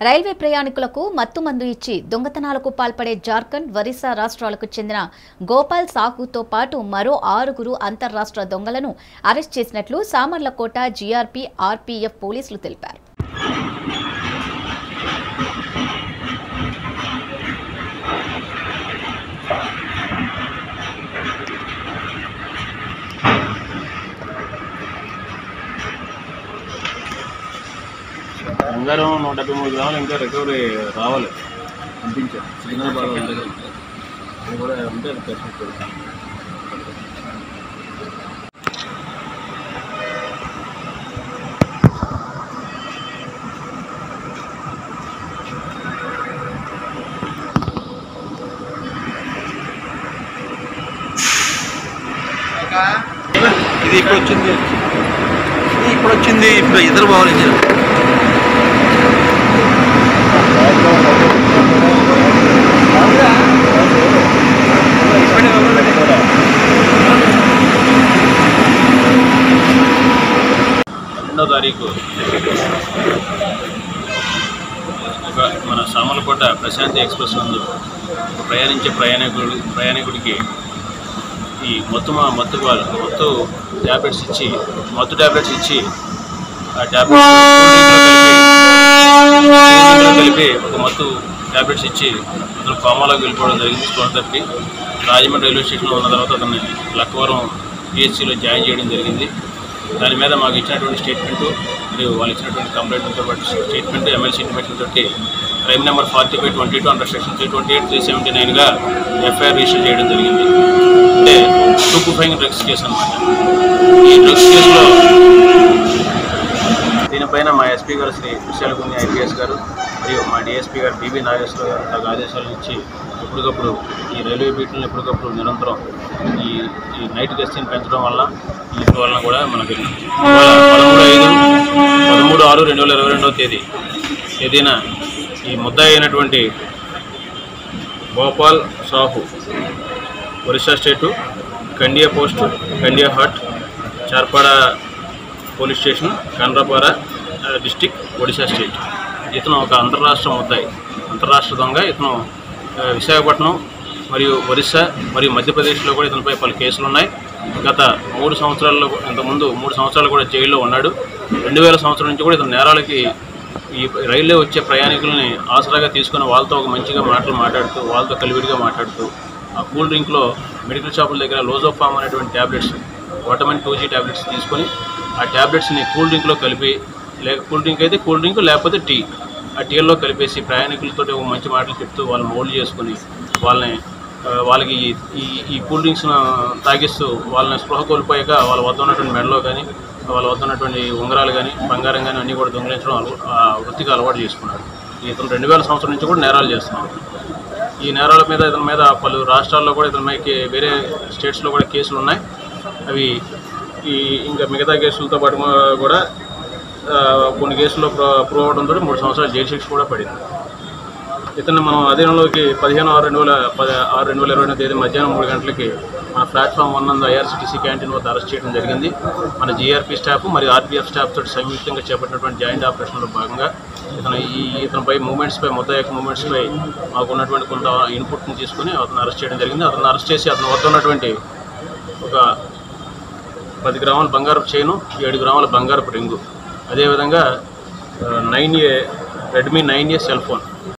Railway ప్రయాణికులకు మత్తుమందు ఇచ్చి దొంగతనాలకు పాల్పడే జార్ఖండ్ ఒరిస్సా రాష్ట్రాలకు చెందిన గోపాల్ సాహుతో పాటు మరో ఆరుగురు అంతర్రాష్ట్ర దొంగలను అరెస్ట్ చేసినట్లు సామర్లకోట జీఆర్పీ ఆర్పీఎఫ్ పోలీసులు తెలిపారు. బంగారం నూట డెబ్బై మూడు గ్రాములు ఇంకా రికవరీ రావాలి. పంపించారు సికింద్రాబాద్ అది కూడా ఉంటే ఇది ఇప్పుడు వచ్చింది. ఇప్పుడు వచ్చింది. ఇప్పుడు ఇద్దరు బావాలి తారీఖు. ఒక మన సామలకోట ప్రశాంతి ఎక్స్ప్రెస్ నందు ప్రయాణించే ప్రయాణికుడు ప్రయాణికుడికి ఈ మత్తు మా మత్తు వాళ్ళు మత్తు ట్యాబ్లెట్స్ ఇచ్చి మత్తు ట్యాబ్లెట్స్ ఇచ్చి ఆ ట్యాబ్లెట్స్ కలిపి ఒక మత్తు ట్యాబ్లెట్స్ ఇచ్చి అతను కోమాలోకి వెళ్ళిపోవడం జరిగింది స్పృహ తప్పి రాజమండ్రి రైల్వే స్టేషన్లో ఉన్న తర్వాత అతన్ని లక్కవరం పిహెచ్సిలో జాయిన్ చేయడం జరిగింది. దాని మీద మాకు ఇచ్చినటువంటి స్టేట్మెంటు మరియు వాళ్ళు ఇచ్చినటువంటి కంప్లైంట్తో పాటు స్టేట్మెంట్ ఎమ్మెల్సీ ఇంటిమేషన్ తోటి crime number forty five twenty two under section three twenty eight three seventy నైన్గా FIR register చేయడం జరిగింది. అంటే సూపర్ఫైంగ్ డ్రగ్స్ కేసు అనమాట ఈ డ్రగ్స్ కేసులో దీనిపైన మా ఎస్పీ గారు శ్రీ విశాలగుని ఐపీఎస్ గారు మరియు మా డిఎస్పీ గారు బీబీ నాగేశ్వర గారు తగు ఆదేశాలు ఇచ్చి ఎప్పటికప్పుడు ఈ రైల్వే బీట్లను ఎప్పటికప్పుడు నిరంతరం ఈ ఈ నైట్ గస్తీని పెంచడం వల్ల వీటి వలన కూడా మనకి పదమూడు ఐదు పదమూడు ఆరు రెండు వేల ఇరవై రెండవ తేదీ. తేదీన ఈ ముద్దాయి అయినటువంటి Bhopal Sahu Orissa state Kandia post Kandia Hat Charpada police station Kendrapara district Odisha state. ఇతను ఒక అంతర్రాష్ట్ర ముద్దాయి అంతర్రాష్ట్ర దొంగ ఇతను విశాఖపట్నం మరియు ఒరిస్సా మరియు మధ్యప్రదేశ్లో కూడా ఇతనిపై పలు కేసులు ఉన్నాయి గత మూడు సంవత్సరాల్లో ఇంతకుముందు మూడు సంవత్సరాలు కూడా జైల్లో ఉన్నాడు. రెండు వేల సంవత్సరం నుంచి కూడా ఇతను నేరాలకి ఈ రైల్లో వచ్చే ప్రయాణికులని ఆసరాగా తీసుకుని వాళ్ళతో ఒక మంచిగా మాటలు మాట్లాడుతూ వాళ్ళతో కలివిడిగా మాట్లాడుతూ ఆ కూల్ డ్రింక్లో మెడికల్ షాపుల దగ్గర లోజోఫామ్ అనేటువంటి tablets vitamin two G tablets తీసుకొని ఆ ట్యాబ్లెట్స్ని కూల్ డ్రింక్లో కలిపి లేక కూల్ డ్రింక్ అయితే కూల్ డ్రింక్ లేకపోతే టీ. ఆ టీల్లో కలిపేసి ప్రయాణికులతో మంచి మాటలు చెప్తూ వాళ్ళని మోల్డ్ చేసుకొని వాళ్ళని వాళ్ళకి ఈ- ఈ కూల్ డ్రింక్స్ను తాగిస్తూ వాళ్ళని స్పృహ కోల్పోయాక వాళ్ళ వద్ద ఉన్నటువంటి మెడలో కానీ వాళ్ళ వద్ద ఉన్నటువంటి ఉంగరాలు కానీ బంగారం కానీ అన్నీ కూడా దొంగిలించడం అలవా- వృత్తికి అలవాటు చేసుకున్నారు. ఇతను రెండు వేల సంవత్సరం నుంచి కూడా నేరాలు చేస్తున్నారు. ఈ నేరాల మీద ఇతని మీద పలు రాష్ట్రాల్లో కూడా ఇతని మీద వేరే స్టేట్స్లో కూడా కేసులు ఉన్నాయి. అవి ఈ ఇంకా మిగతా కేసులతో పాటు కూడా కొన్ని కేసుల్లో ప్రూవ్ అవడంతో మూడు సంవత్సరాలు జైలు శిక్ష కూడా పడింది. ఇతను మనం అధీనంలోకి పదిహేను ఆరు రెండు వేల పది ఆరు రెండు వేల ఇరవై తేదీ మధ్యాహ్నం మూడు గంటలకి మన ప్లాట్ఫామ్ వన్ నందు ఐఆర్సీటీసీ క్యాంటీన్ వద్ద అరెస్ట్ చేయడం జరిగింది. మన జీఆర్పీ స్టాఫ్ మరియు ఆర్పీఎఫ్ స్టాఫ్ తోటి సంయుక్తంగా చేపట్టినటువంటి జాయింట్ ఆపరేషన్లో భాగంగా ఇతను ఈ ఇతనిపై మూమెంట్స్పై మొత్తం మూమెంట్స్పై మాకు ఉన్నటువంటి కొంత ఇన్పుట్ని తీసుకుని అతను అరెస్ట్ చేయడం జరిగింది. అతను అరెస్ట్ చేసి అతను వద్ద ఉన్నటువంటి ఒక పది గ్రాముల బంగారపు చైను ఏడు గ్రాముల బంగారపు రింగు అదేవిధంగా nine A Redmi nine A cell phone